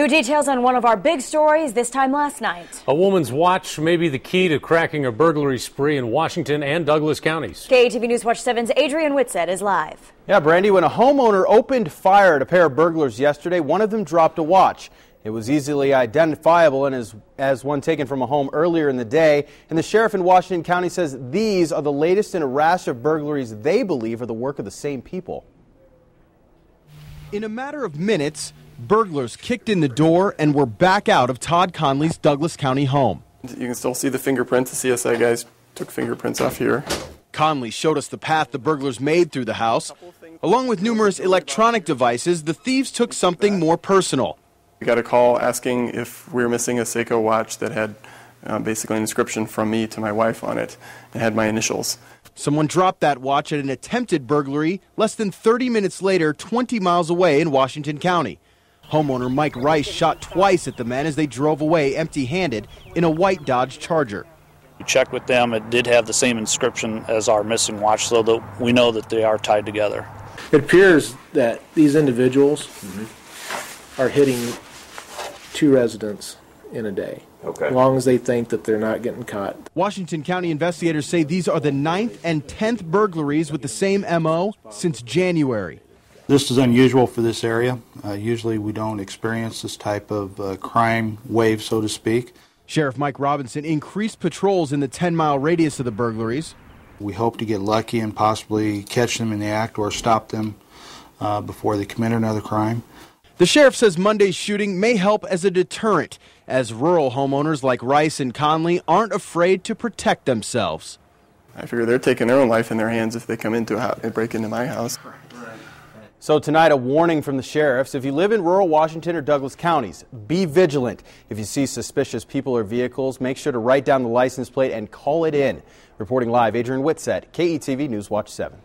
New details on one of our big stories this time last night. A woman's watch may be the key to cracking a burglary spree in Washington and Douglas counties. KETV News Watch 7's Adrian Whitsett is live. Yeah, Brandy, when a homeowner opened fire at a pair of burglars yesterday, one of them dropped a watch. It was easily identifiable and as, as one taken from a home earlier in the day. And the sheriff in Washington County says these are the latest in a rash of burglaries they believe are the work of the same people. In a matter of minutes, burglars kicked in the door and were back out of Todd Conley's Douglas County home. You can still see the fingerprints. The CSI guys took fingerprints off here. Conley showed us the path the burglars made through the house. Along with numerous electronic devices, the thieves took something more personal. We got a call asking if we were missing a Seiko watch that had uh, basically an inscription from me to my wife on it and had my initials. Someone dropped that watch at an attempted burglary less than 30 minutes later, 20 miles away in Washington County. Homeowner Mike Rice shot twice at the men as they drove away empty handed in a white Dodge Charger. We checked with them. It did have the same inscription as our missing watch, so that we know that they are tied together. It appears that these individuals mm-hmm. are hitting two residents in a day. Okay. As long as they think that they're not getting caught. Washington County investigators say these are the ninth and tenth burglaries with the same MO since January. This is unusual for this area. Uh, usually we don't experience this type of uh, crime wave, so to speak. Sheriff Mike Robinson increased patrols in the 10 mile radius of the burglaries. We hope to get lucky and possibly catch them in the act or stop them uh, before they commit another crime. The sheriff says Monday's shooting may help as a deterrent, as rural homeowners like Rice and Conley aren't afraid to protect themselves. I figure they're taking their own life in their hands if they come into a house and break into my house. So tonight, a warning from the sheriffs. If you live in rural Washington or Douglas counties, be vigilant. If you see suspicious people or vehicles, make sure to write down the license plate and call it in. Reporting live, Adrian Whitsett, KETV News Watch 7.